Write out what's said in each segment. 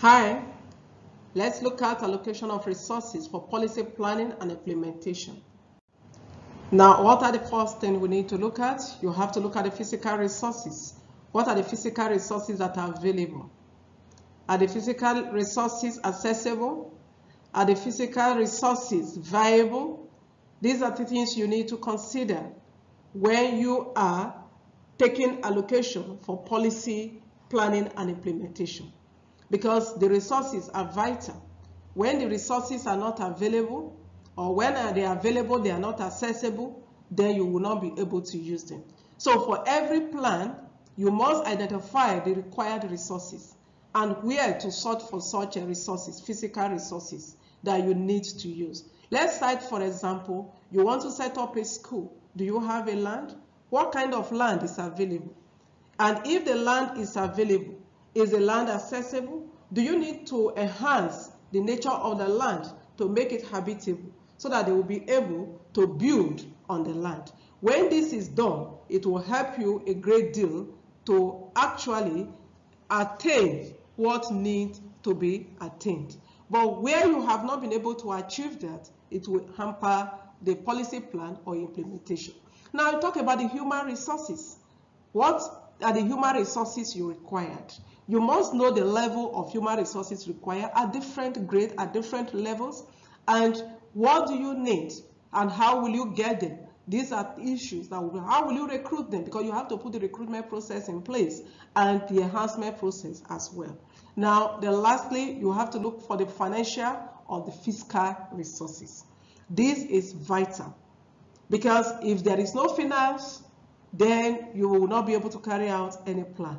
Hi, let's look at allocation of resources for policy planning and implementation. Now, what are the first thing we need to look at? You have to look at the physical resources. What are the physical resources that are available? Are the physical resources accessible? Are the physical resources viable? These are the things you need to consider when you are taking allocation for policy planning and implementation because the resources are vital. When the resources are not available or when uh, they are available, they are not accessible, then you will not be able to use them. So for every plan, you must identify the required resources and where to search for such resources, physical resources that you need to use. Let's cite, for example, you want to set up a school. Do you have a land? What kind of land is available? And if the land is available, is the land accessible? Do you need to enhance the nature of the land to make it habitable so that they will be able to build on the land? When this is done, it will help you a great deal to actually attain what needs to be attained. But where you have not been able to achieve that, it will hamper the policy plan or implementation. Now, talk about the human resources. What are the human resources you required? You must know the level of human resources required at different grades, at different levels, and what do you need and how will you get them? These are issues that will, how will you recruit them? Because you have to put the recruitment process in place and the enhancement process as well. Now, then lastly, you have to look for the financial or the fiscal resources. This is vital because if there is no finance, then you will not be able to carry out any plan.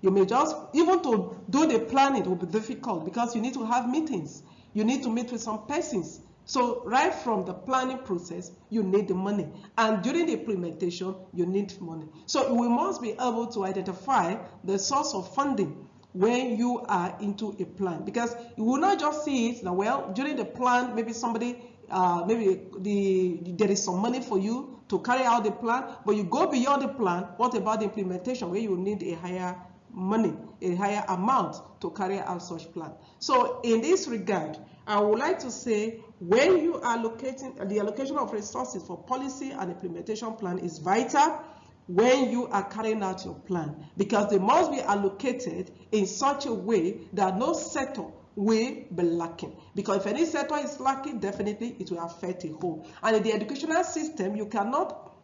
You may just, even to do the planning will be difficult because you need to have meetings. You need to meet with some persons. So right from the planning process, you need the money. And during the implementation, you need money. So we must be able to identify the source of funding when you are into a plan because you will not just see it that well during the plan maybe somebody uh, maybe the there is some money for you to carry out the plan but you go beyond the plan what about the implementation where you need a higher money, a higher amount to carry out such plan. So in this regard, I would like to say when you are allocating, the allocation of resources for policy and implementation plan is vital when you are carrying out your plan because they must be allocated in such a way that no sector will be lacking because if any sector is lacking definitely it will affect a whole and in the educational system you cannot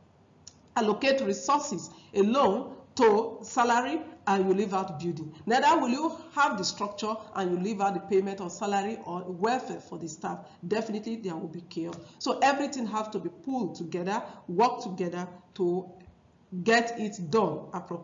allocate resources alone to salary and you leave out building. Neither will you have the structure and you leave out the payment of salary or welfare for the staff. Definitely there will be chaos. So everything has to be pulled together, work together to get it done appropriately.